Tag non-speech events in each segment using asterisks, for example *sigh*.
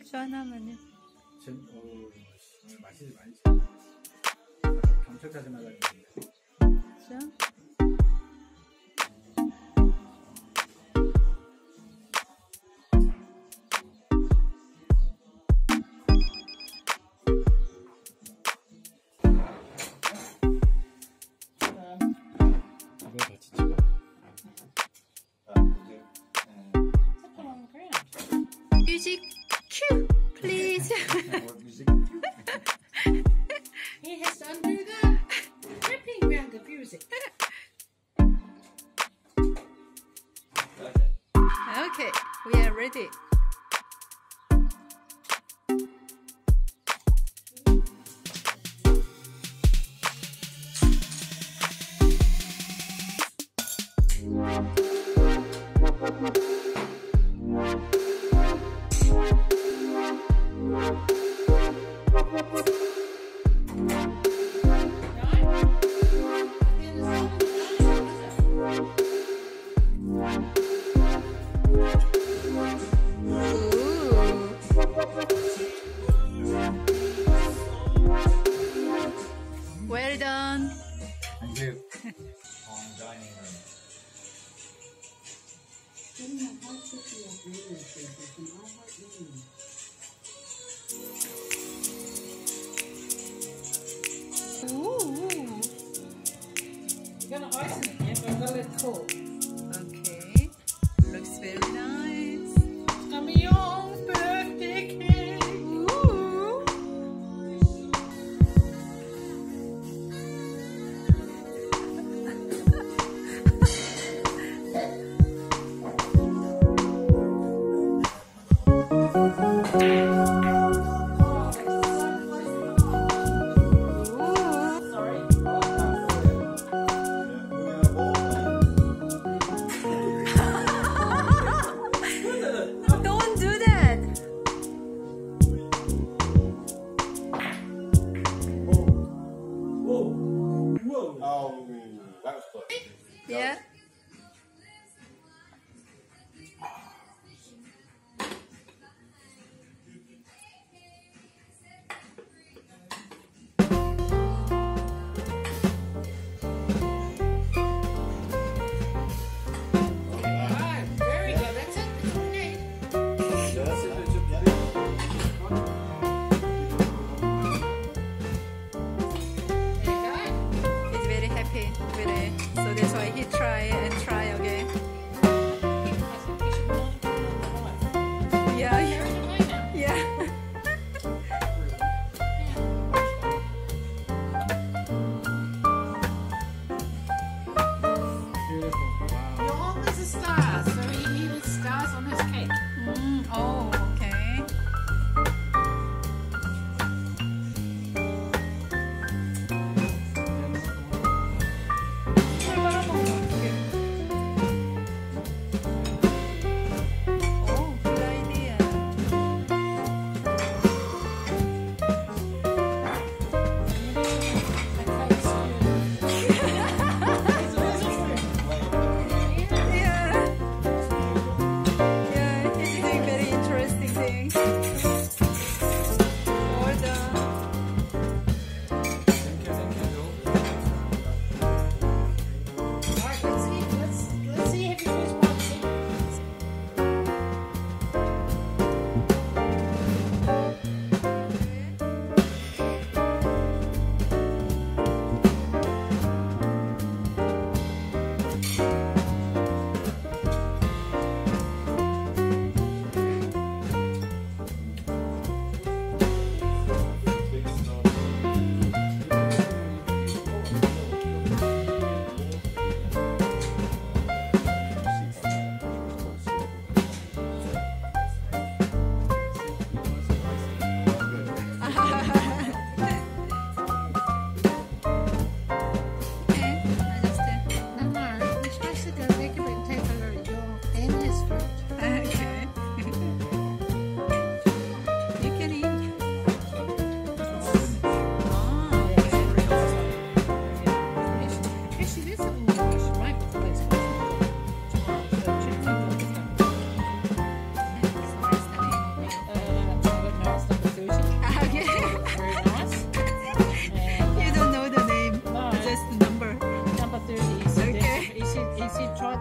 맥주 하나만요. 전, 어, 마시지 말지. 경찰까지 말라는데. 진짜? Cue, please. *laughs*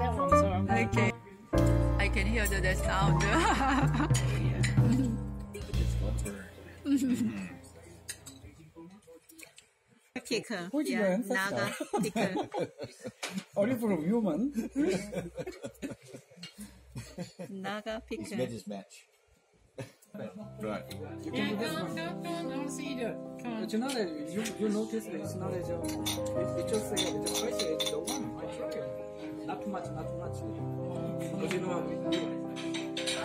I can. I can hear the, the sound. pickle. What's yeah, your? Naga Pickle. *laughs* Only you from human? Naga pickle. His match match. Right. Yeah, don't, don't, don't, don't see that. But you know that you, you notice that it's not as a, it, it just like, the price is the one, I try it. Not too much, not too much. Because you know,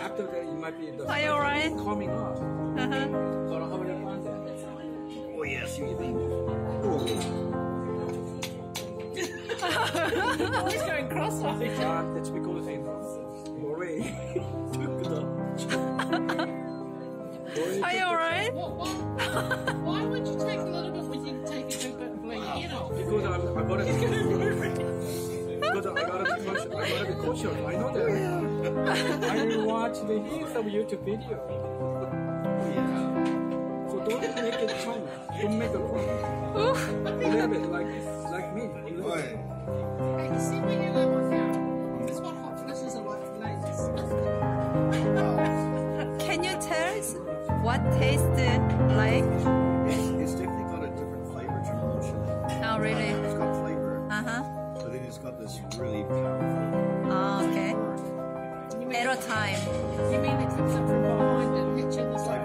after that it might be the Are you alright? coming up. Uh-huh. So how will you find that? Oh yes, you eating. *laughs* Oh, he's going cross-eyed. Ah, that's because in Murray took the. Murray Are you alright? What, what? Why would you take a little bit when you can take a big bit and bleed your ear off? Because I'm, I gotta *laughs* be because I gotta be cautious. I gotta be cautious. I know that. I watch the his of YouTube video. Oh, so don't make it fun. Don't make it fun. A little like like me. a little bit. Hey, you see when you live with you? That's what hot flushes are like for ladies. Can you tell us what taste it's got this really ah, powerful. Oh, okay. You mean, time. you mean it comes up from behind and hits you in the like side?